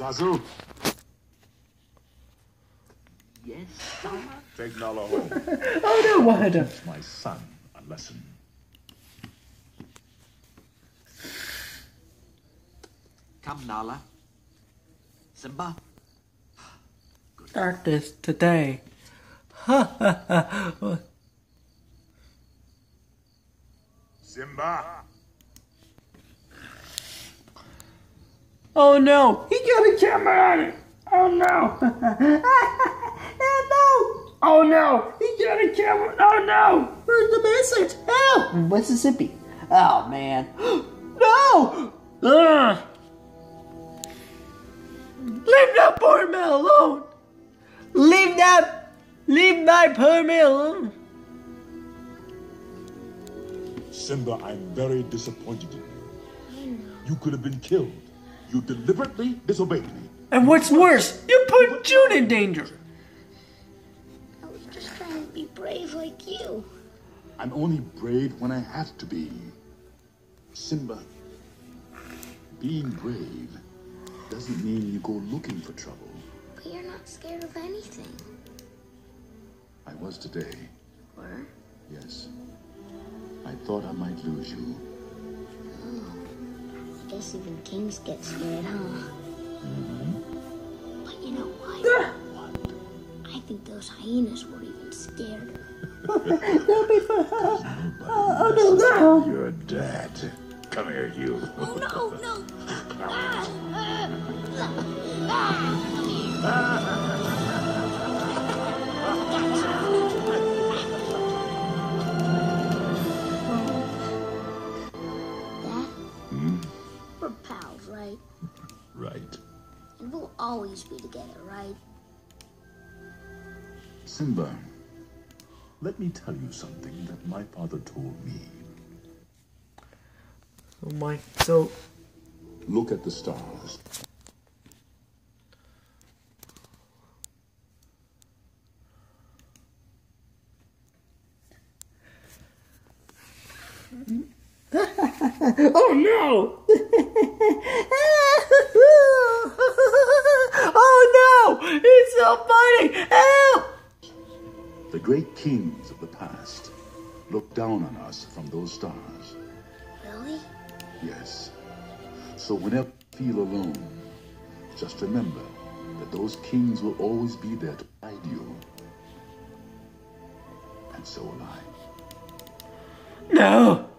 Zazu, Yes, sire. take Nala home. Oh no, Wahada. Teach my son a lesson. Come, Nala. Simba. Start this today. Simba, Oh no, he got a camera on it. Oh no. oh no. Oh no, he got a camera. Oh no. Where's the message? Help. Mississippi. Oh man. no. Ugh. Leave that poor man alone. Leave that. Leave my poor man alone. Simba, I'm very disappointed in you. You could have been killed. You deliberately disobeyed me. And what's worse, you put June in danger. I was just trying to be brave like you. I'm only brave when I have to be. Simba, being brave doesn't mean you go looking for trouble. But you're not scared of anything. I was today, Or yes. I thought I might lose you. I guess even kings get scared, huh? But you know what? I think those hyenas were even scared. You're And we'll always be together, right? Simba, let me tell you something that my father told me. Oh my. So, Look at the stars. oh no! oh no! It's so funny! Help! The great kings of the past look down on us from those stars. Really? Yes. So whenever you feel alone, just remember that those kings will always be there to guide you. And so will I. No!